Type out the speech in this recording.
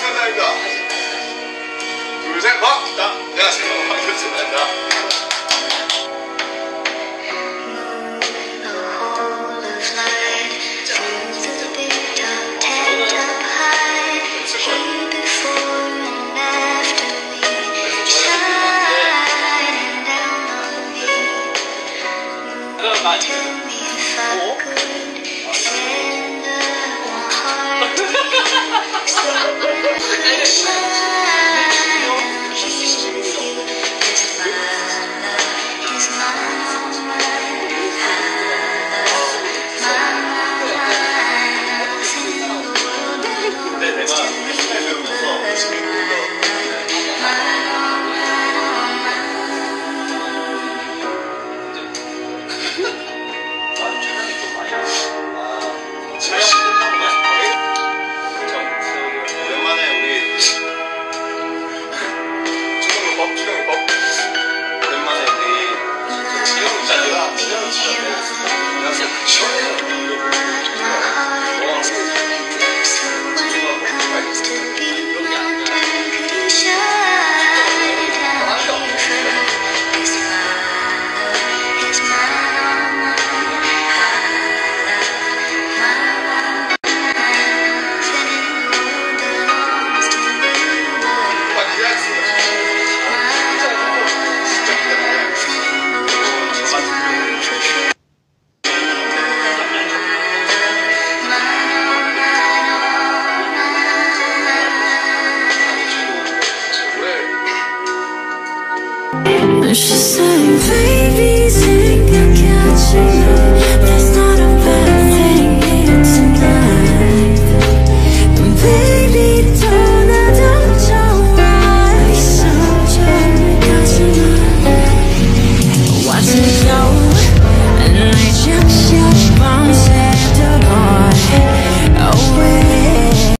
시간 나입니다. 둘, 셋, 막! 자, 안녕하세요. 황교수입니다. The whole Thank you. She said, baby, think I'm catching